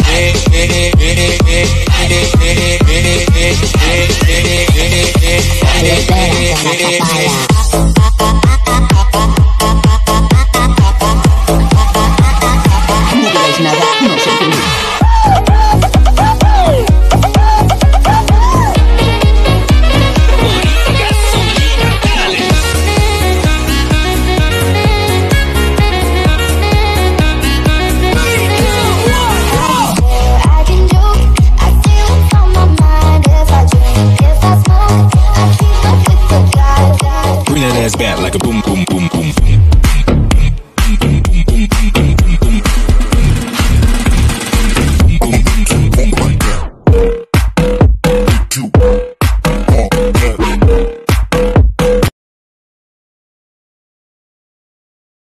love. ass back like a boom, boom, boom, boom, boom.